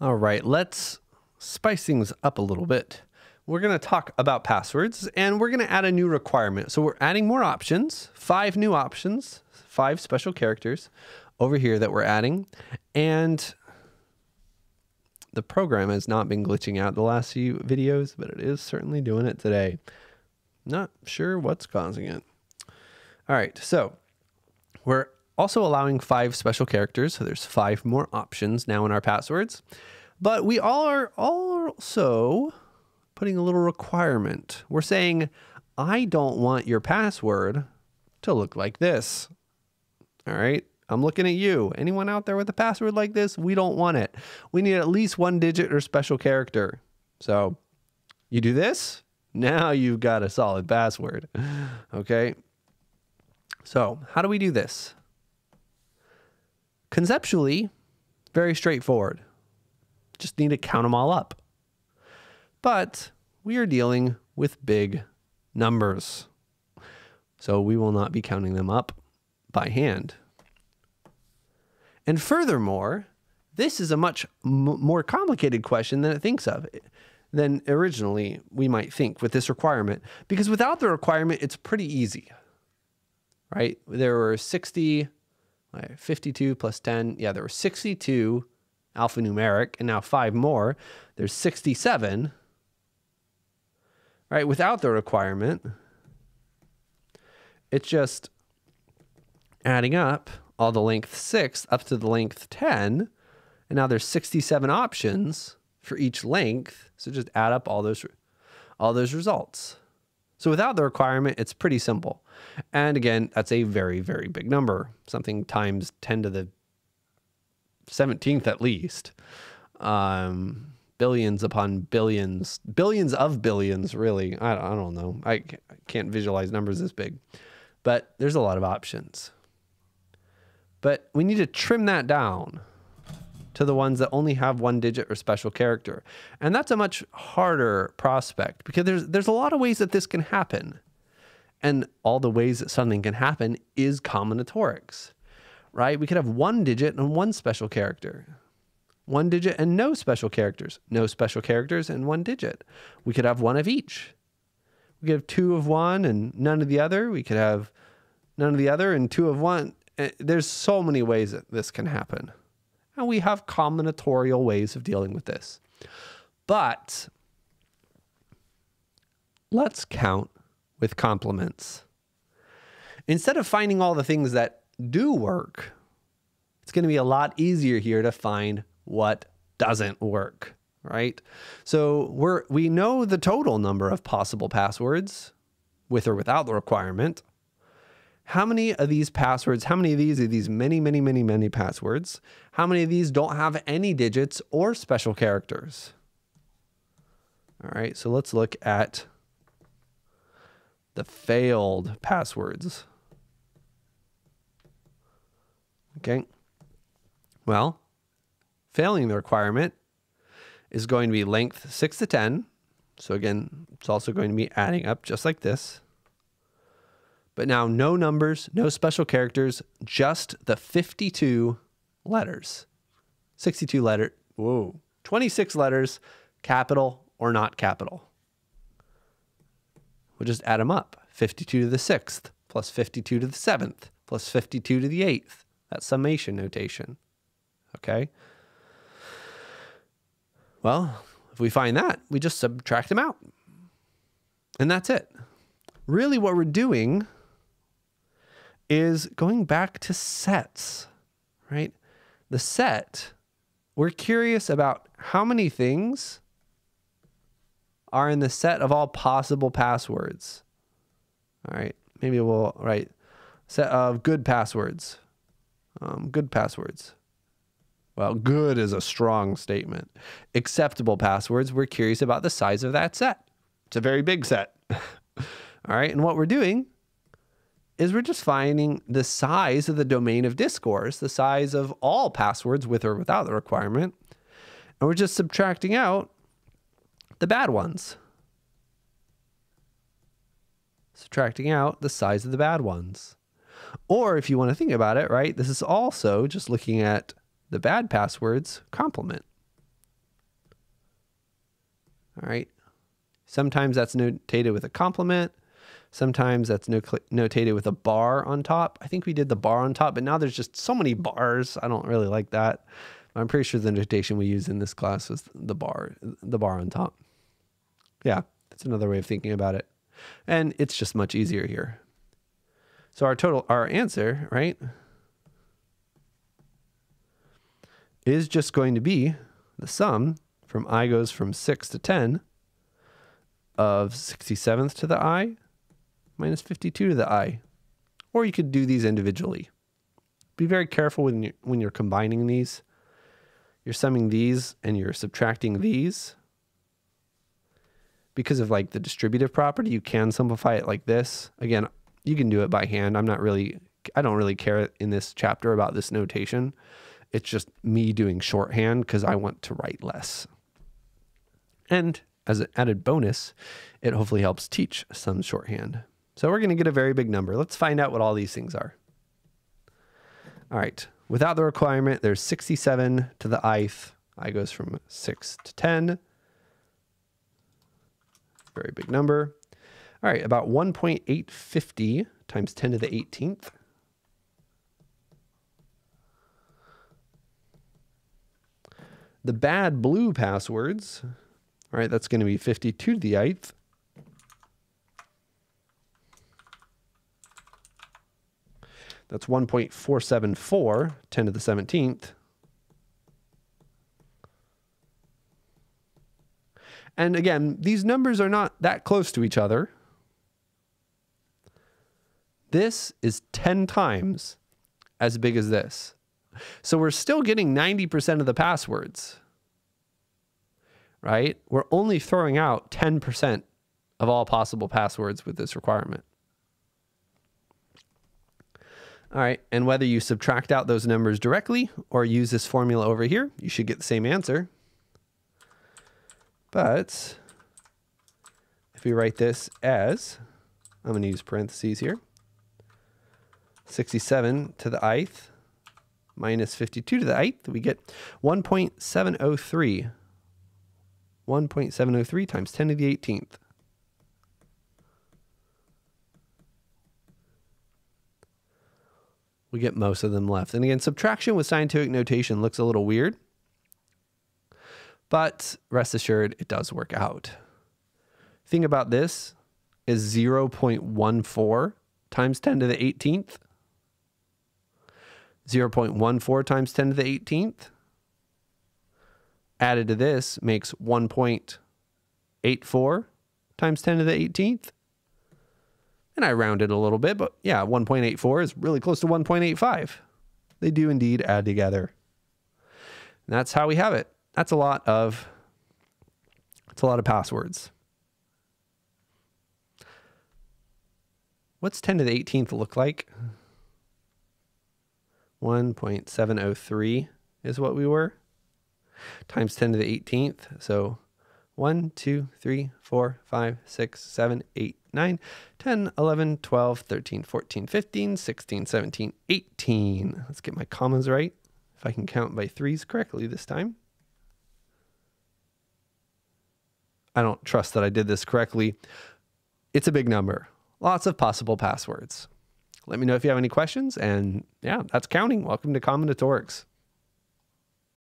All right, let's spice things up a little bit. We're going to talk about passwords and we're going to add a new requirement. So we're adding more options, five new options, five special characters over here that we're adding. And the program has not been glitching out the last few videos, but it is certainly doing it today. Not sure what's causing it. All right, so we're also allowing five special characters. So there's five more options now in our passwords. But we all are also putting a little requirement. We're saying, I don't want your password to look like this. All right. I'm looking at you. Anyone out there with a password like this? We don't want it. We need at least one digit or special character. So you do this, now you've got a solid password. Okay. So, how do we do this? Conceptually, very straightforward. Just need to count them all up. But we are dealing with big numbers. So we will not be counting them up by hand. And furthermore, this is a much more complicated question than it thinks of than originally we might think with this requirement because without the requirement it's pretty easy. Right? There were 60 52 plus 10. Yeah, there were 62 alphanumeric and now 5 more. There's 67. Right? Without the requirement it's just adding up all the length 6 up to the length 10. And now there's 67 options for each length. So just add up all those all those results. So without the requirement, it's pretty simple. And again, that's a very, very big number, something times 10 to the 17th at least. Um, billions upon billions, billions of billions, really. I, I don't know. I can't visualize numbers this big, but there's a lot of options. But we need to trim that down to the ones that only have one digit or special character. And that's a much harder prospect because there's there's a lot of ways that this can happen. And all the ways that something can happen is combinatorics. Right? We could have one digit and one special character. One digit and no special characters. No special characters and one digit. We could have one of each. We could have two of one and none of the other. We could have none of the other and two of one Eh, there's so many ways that this can happen. And we have combinatorial ways of dealing with this. But let's count with complements. Instead of finding all the things that do work, it's going to be a lot easier here to find what doesn't work, right? So we're we know the total number of possible passwords with or without the requirement how many of these passwords, how many of these are these many, many, many, many passwords? How many of these don't have any digits or special characters? All right, so let's look at the failed passwords. Okay. Well, failing the requirement is going to be length 6 to 10. So again, it's also going to be adding up just like this. But now no numbers, no special characters, just the 52 letters. 62 letter, whoa, 26 letters, capital or not capital. We'll just add them up. 52 to the 6th plus 52 to the 7th plus 52 to the 8th. That's summation notation. Okay? Well, if we find that, we just subtract them out. And that's it. Really, what we're doing is going back to sets, right? The set, we're curious about how many things are in the set of all possible passwords. All right, maybe we'll write set of good passwords. Um, good passwords. Well, good is a strong statement. Acceptable passwords, we're curious about the size of that set. It's a very big set. all right, and what we're doing is we're just finding the size of the domain of discourse, the size of all passwords with or without the requirement. And we're just subtracting out the bad ones. Subtracting out the size of the bad ones. Or if you want to think about it, right, this is also just looking at the bad passwords complement. All right. Sometimes that's notated with a complement. Sometimes that's notated with a bar on top. I think we did the bar on top, but now there's just so many bars. I don't really like that. I'm pretty sure the notation we used in this class was the bar, the bar on top. Yeah, that's another way of thinking about it. And it's just much easier here. So our total, our answer, right, is just going to be the sum from i goes from 6 to 10 of 67th to the i minus 52 to the i. Or you could do these individually. Be very careful when you're, when you're combining these. You're summing these and you're subtracting these. Because of like the distributive property, you can simplify it like this. Again, you can do it by hand. I'm not really, I don't really care in this chapter about this notation. It's just me doing shorthand because I want to write less. And as an added bonus, it hopefully helps teach some shorthand. So we're going to get a very big number. Let's find out what all these things are. All right. Without the requirement, there's 67 to the ith. i goes from 6 to 10. Very big number. All right, about 1.850 times 10 to the 18th. The bad blue passwords, all right, that's going to be 52 to the ith. That's 1.474, 10 to the 17th. And again, these numbers are not that close to each other. This is 10 times as big as this. So we're still getting 90% of the passwords, right? We're only throwing out 10% of all possible passwords with this requirement. All right, and whether you subtract out those numbers directly or use this formula over here, you should get the same answer. But if we write this as, I'm going to use parentheses here, 67 to the ith minus 52 to the ith, we get 1.703. 1.703 times 10 to the 18th. We get most of them left. And again, subtraction with scientific notation looks a little weird, but rest assured, it does work out. Thing about this is 0.14 times 10 to the 18th. 0.14 times 10 to the 18th added to this makes 1.84 times 10 to the 18th. And I rounded a little bit, but yeah, 1.84 is really close to 1.85. They do indeed add together. And that's how we have it. That's a lot of that's a lot of passwords. What's 10 to the 18th look like? 1.703 is what we were. Times 10 to the 18th. So 1, 2, 3, 4, 5, 6, 7, 8, 9, 10, 11, 12, 13, 14, 15, 16, 17, 18. Let's get my commas right. If I can count by threes correctly this time. I don't trust that I did this correctly. It's a big number. Lots of possible passwords. Let me know if you have any questions. And yeah, that's counting. Welcome to Combinatorics.